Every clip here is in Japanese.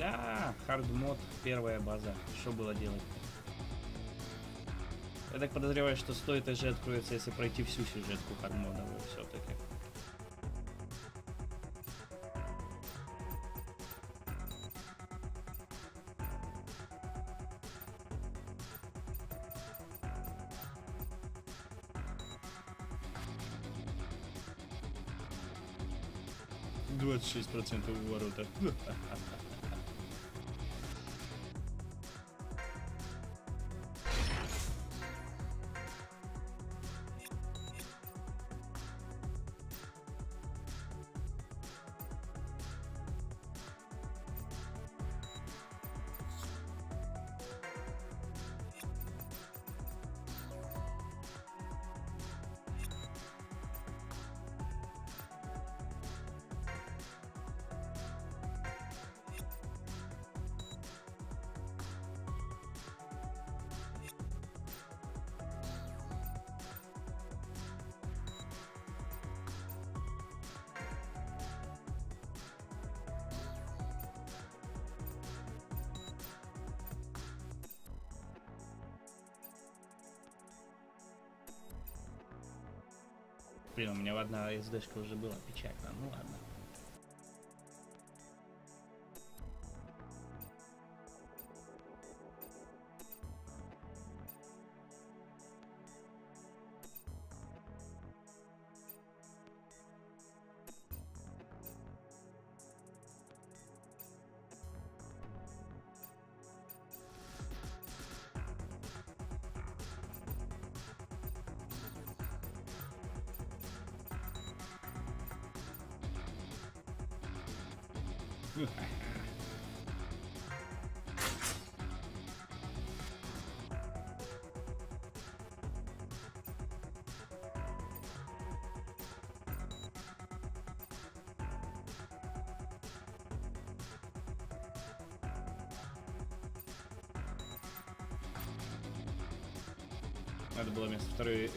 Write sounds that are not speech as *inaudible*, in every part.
Да, хардмод, первая база. Что было делать? Я так подозреваю, что 100 этажей откроется, если пройти всю сюжетку хардмодовую все-таки. Двадцать шесть процентов в воротах. *laughs* Блин, у меня одна SD-шка уже была печально. Ну ладно.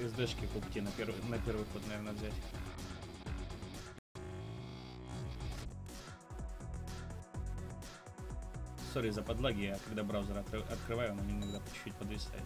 SD-шки купить на первый, на первый ход, наверное, взять. Сори за подлаги, я когда браузер открываю, он иногда чуть-чуть подвисает.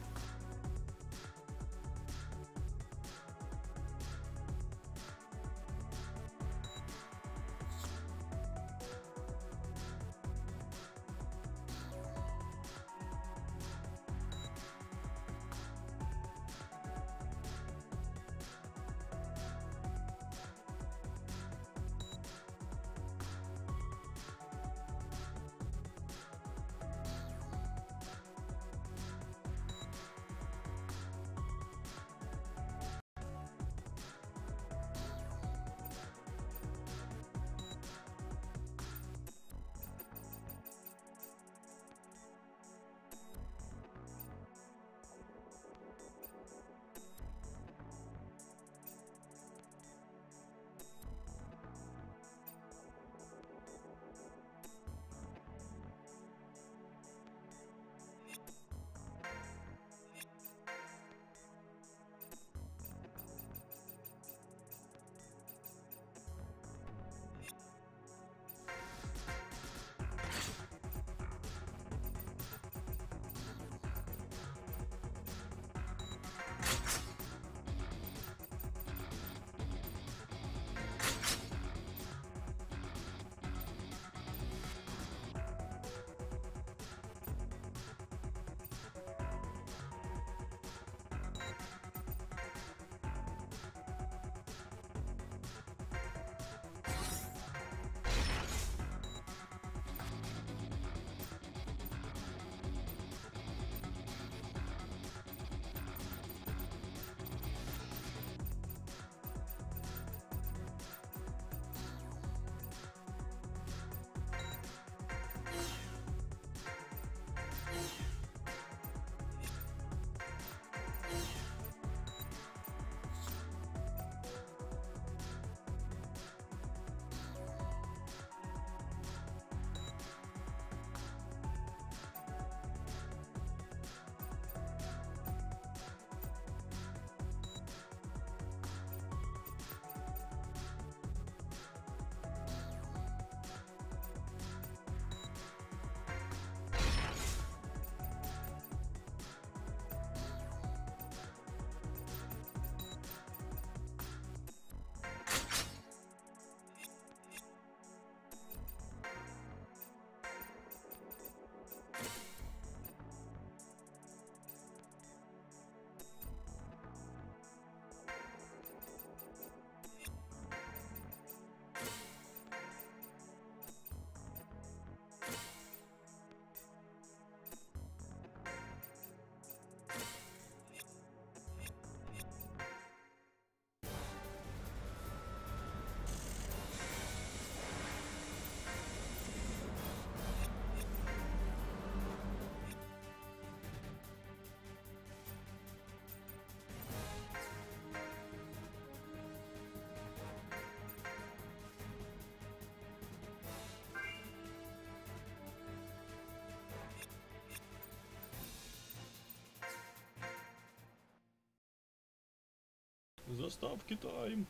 Заставки тайм.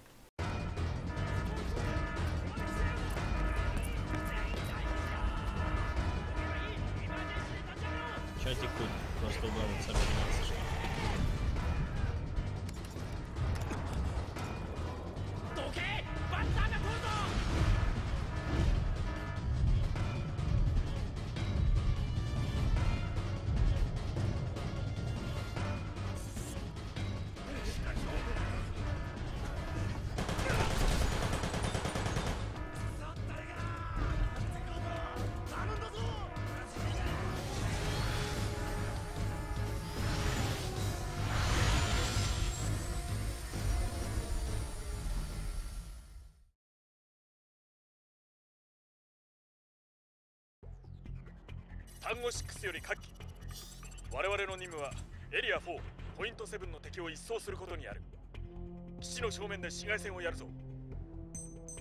単語6より各機我々の任務はエリア4ポイント7の敵を一掃することにある。基地の正面で市街戦をやるぞ。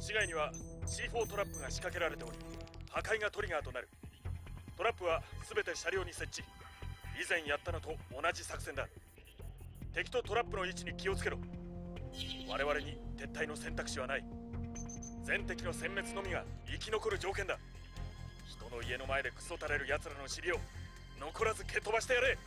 市街には C4 トラップが仕掛けられており破壊がトリガーとなる。トラップは全て車両に設置。以前やったのと同じ作戦だ。敵とトラップの位置に気をつけろ。我々に撤退の選択肢はない。全敵の殲滅のみが生き残る条件だ。人の家の前でクソたれる奴らの尻を残らず蹴飛ばしてやれ。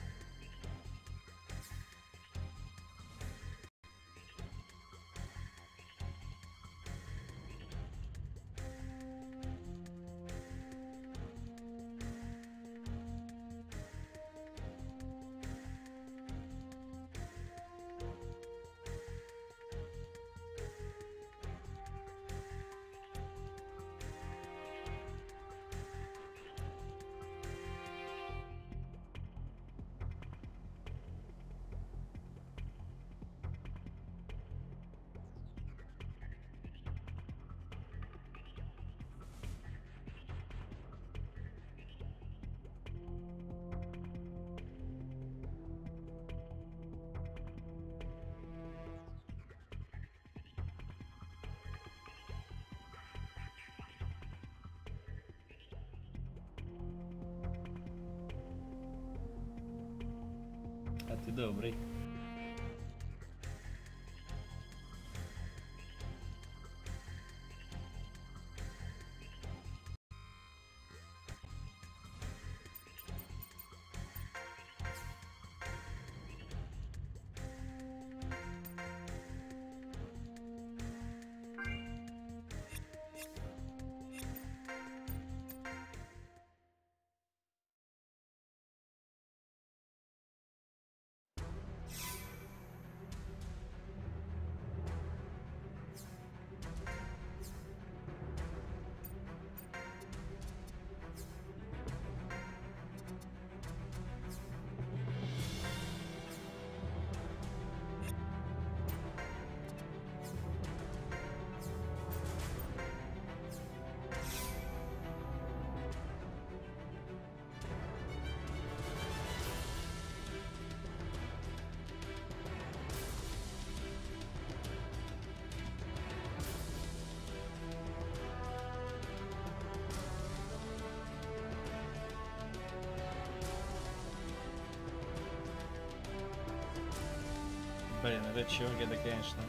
Блин, это чёрги, да, конечно.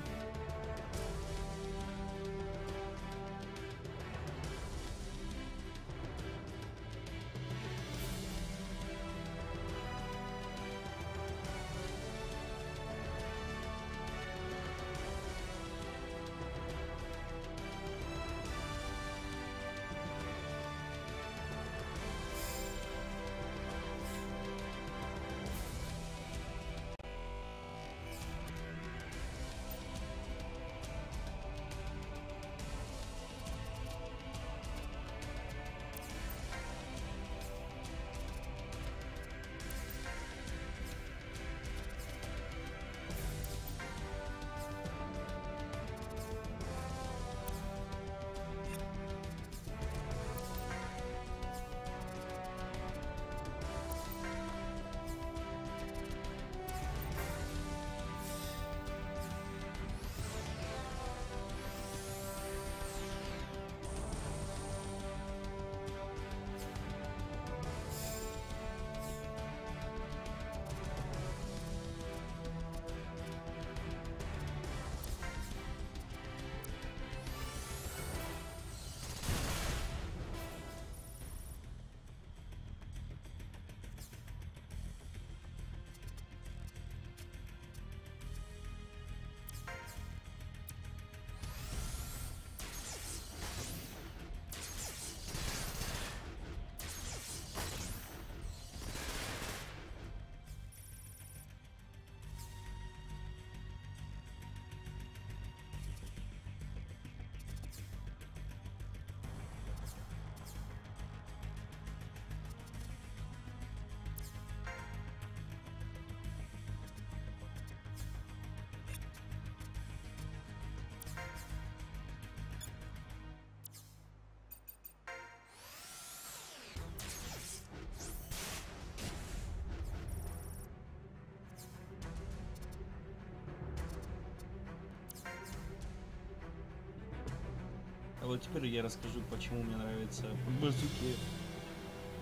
Вот теперь я расскажу, почему мне нравятся базуки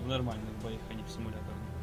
в нормальных боях, а не в симуляторах.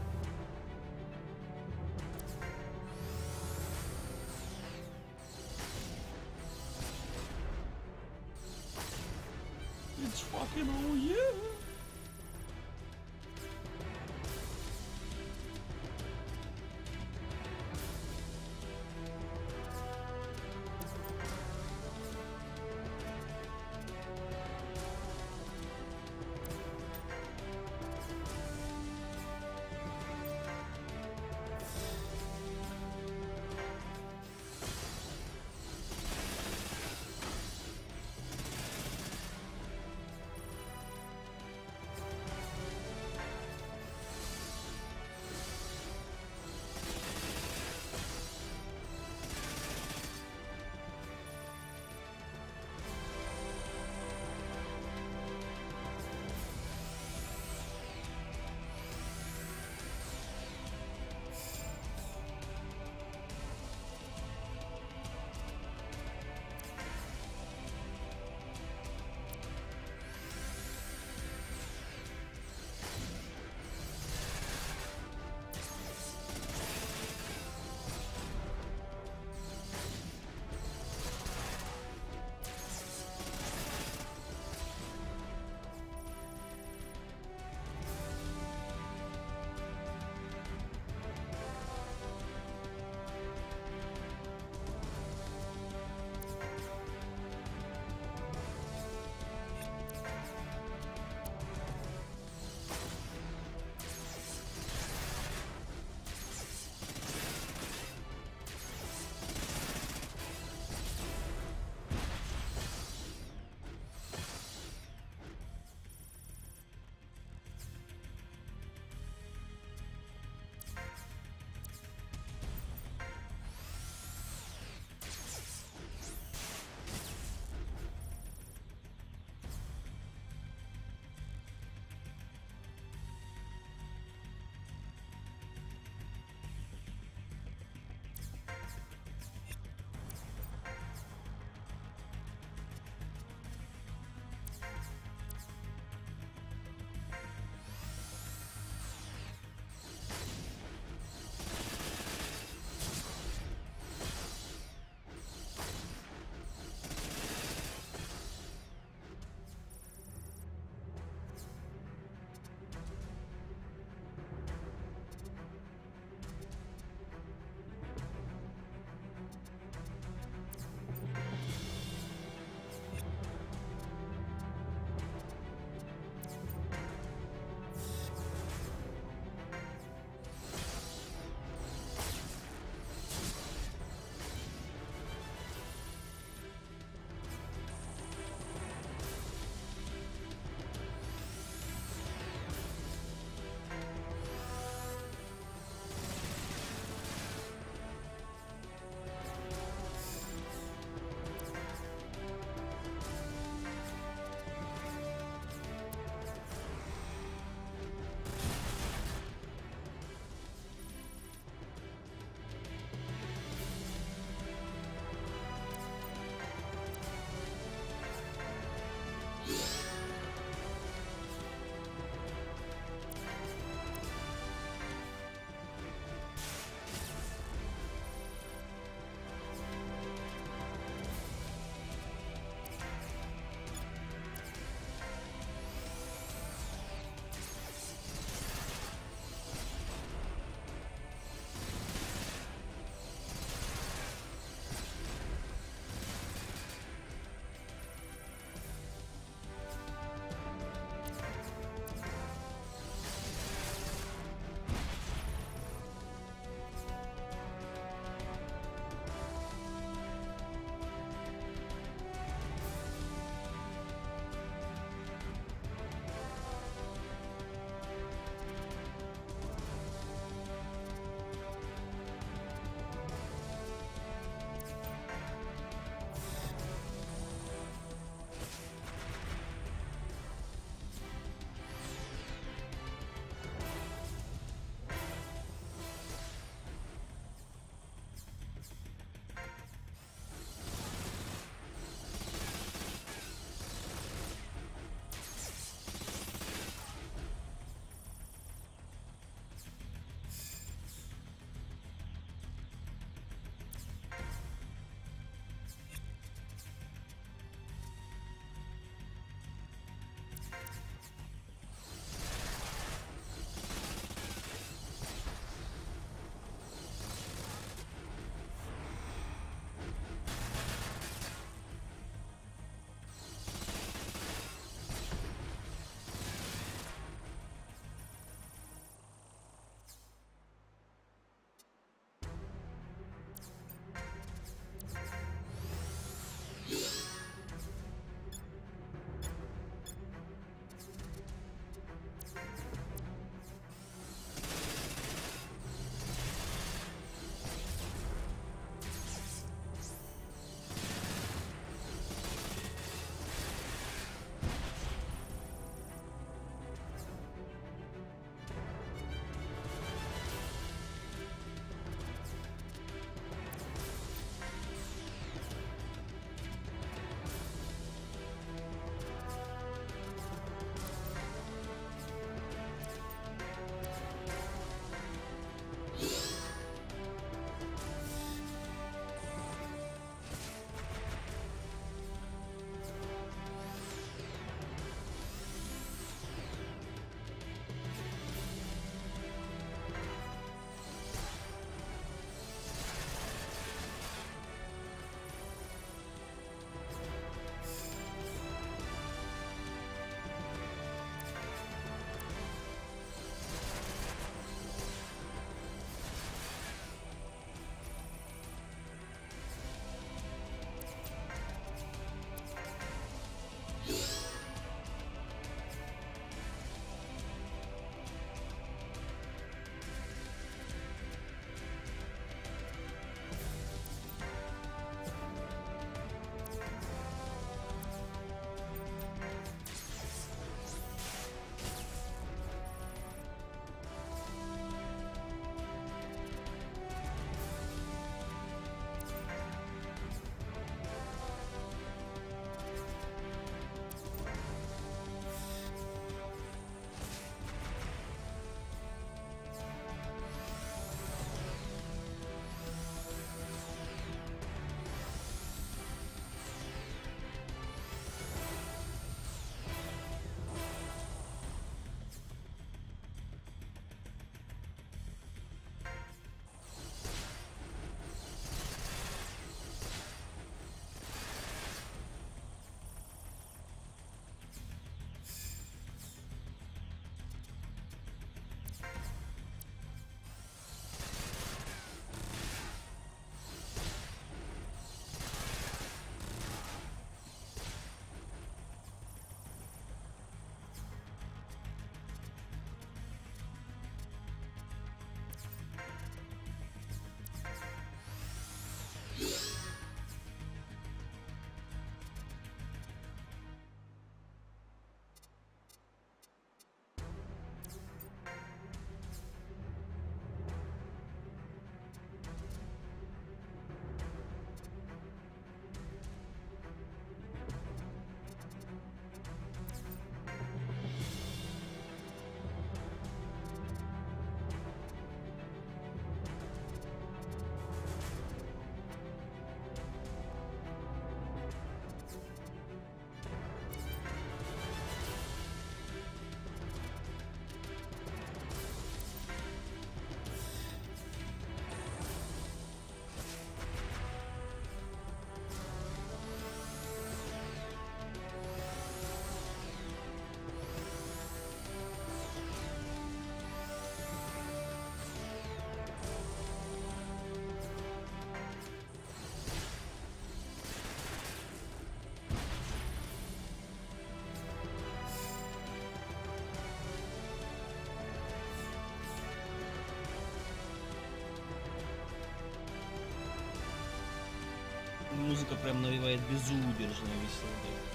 Музыка прям навевает безудержное веселье.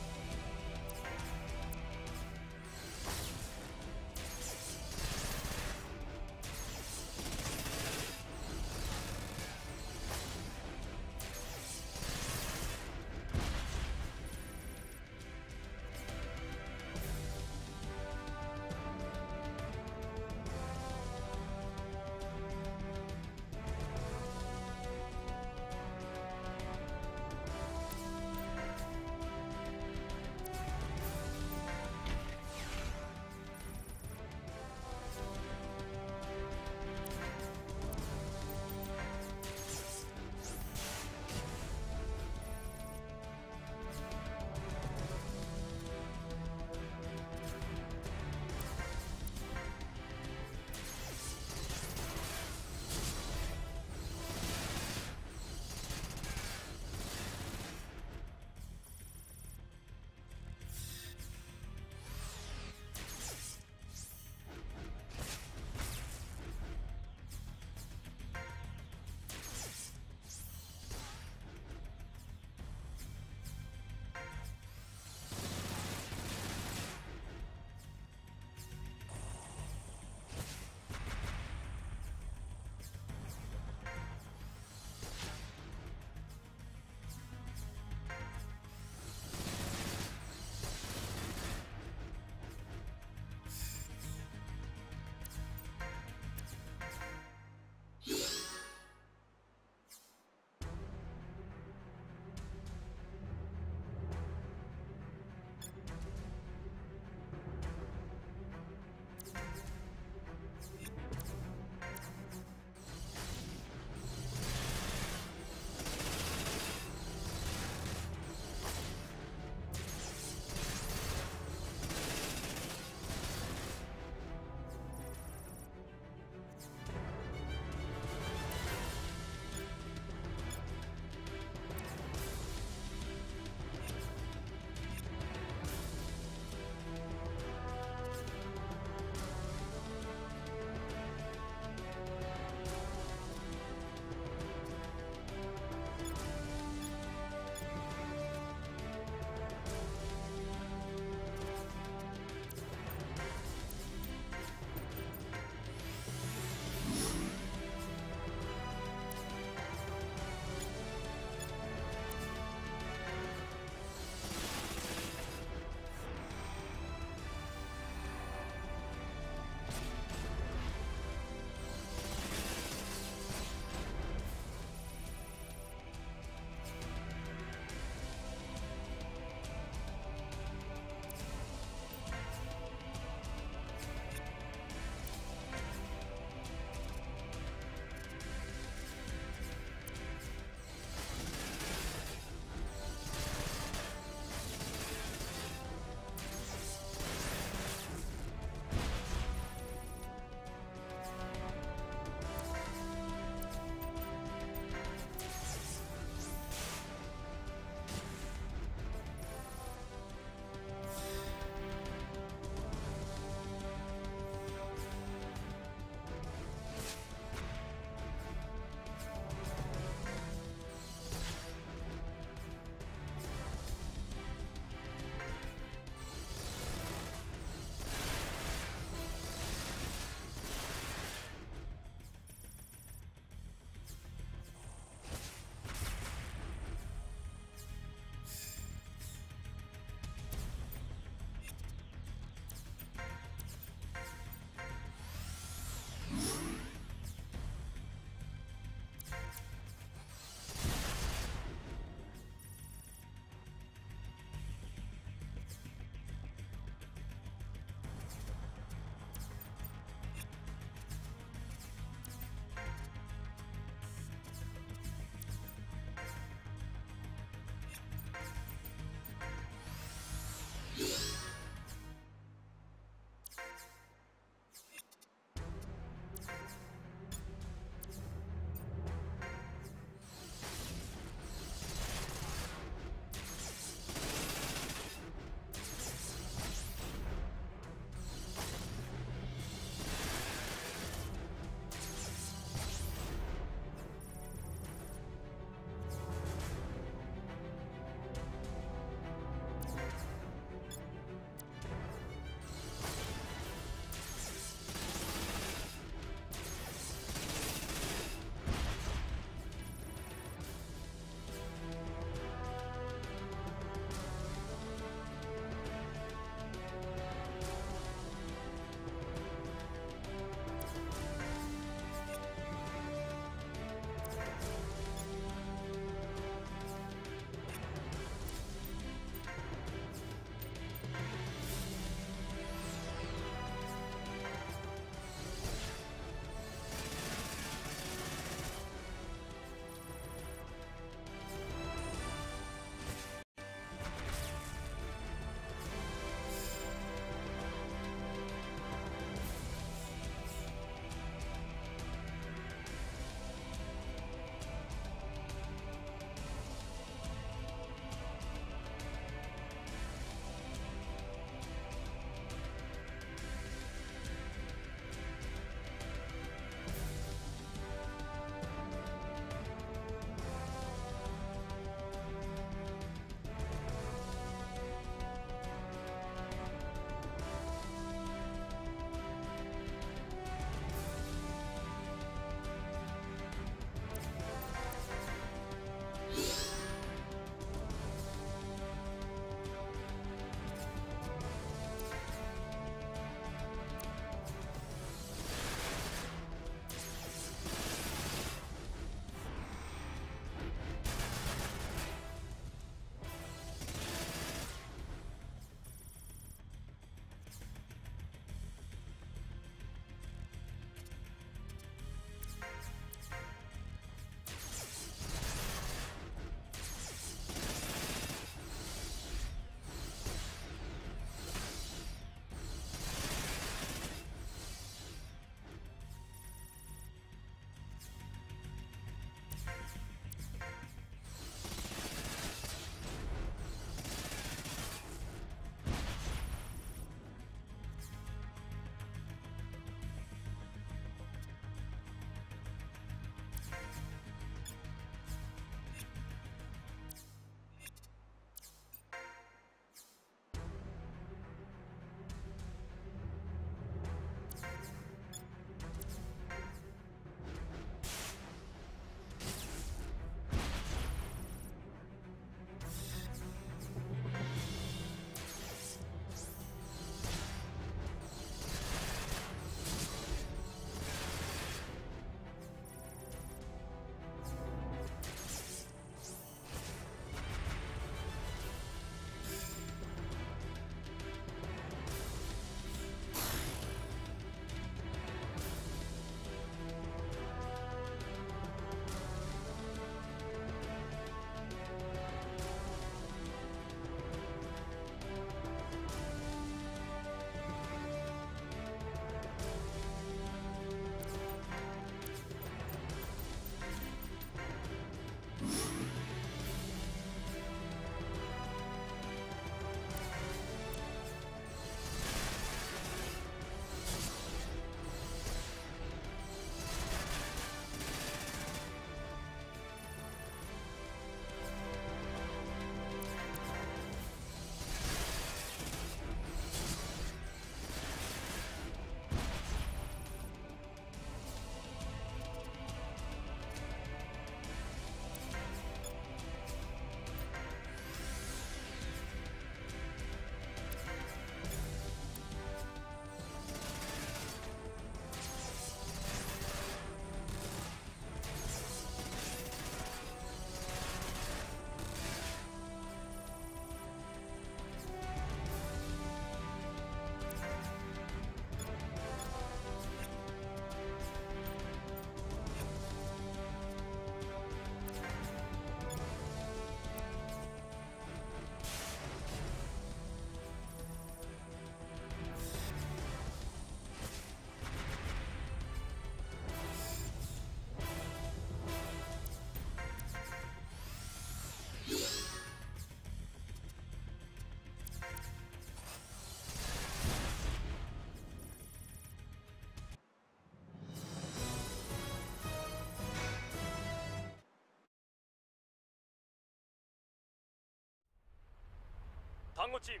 単語チーム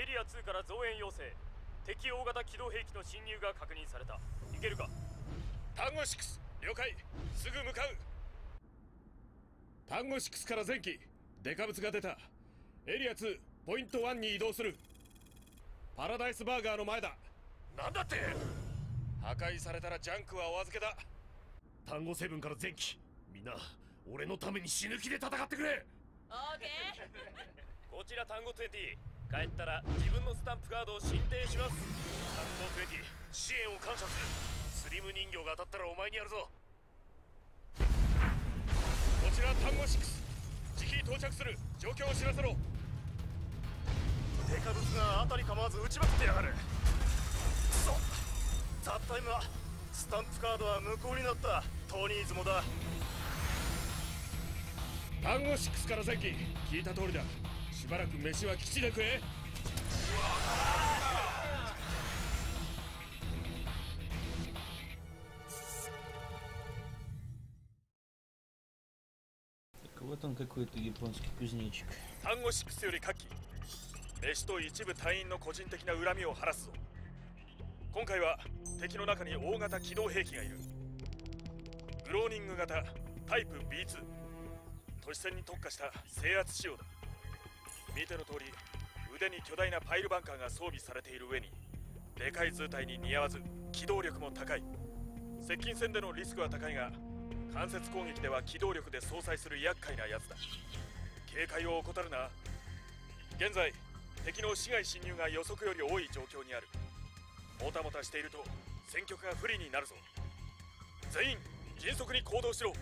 エリア2から増援要請。敵大型機動兵器の侵入が確認された。いけるか？単語6了解。すぐ向かう。単語6から前期デカブツが出た。エリア2ポイント1に移動する。パラダイスバーガーの前だ。なんだって？破壊されたらジャンクはお預けだ。単語7から前期みんな俺のために死ぬ気で戦ってくれ。オーケーこちら単語20帰ったら自分のスタンプカードを申請します。単語20支援を感謝する。スリム人形が当たったらお前にやるぞ。こちら単語6時期到着する。状況を知らせろ。デカブツが辺り構わず撃ちまくってやがる。くそたった今スタンプカードは無効になった。トニーズもだ。単語6から前期。聞いた通りだ。ばらく飯は基地で食え Так, вот он какой-то японский кузнечик. 単語6より下記飯と一部隊員の個人的な恨みを晴らすぞ今回は敵の中に大型機動兵器がいるグローニング型タイプ B2 都市戦に特化した制圧仕様だ 見ての通り腕に巨大なパイルバンカーが装備されている上にでかい図体に似合わず機動力も高い。接近戦でのリスクは高いが間接攻撃では機動力で相殺する厄介なやつだ。警戒を怠るな。現在敵の市街侵入が予測より多い状況にある。もたもたしていると戦局が不利になるぞ。全員迅速に行動しろ。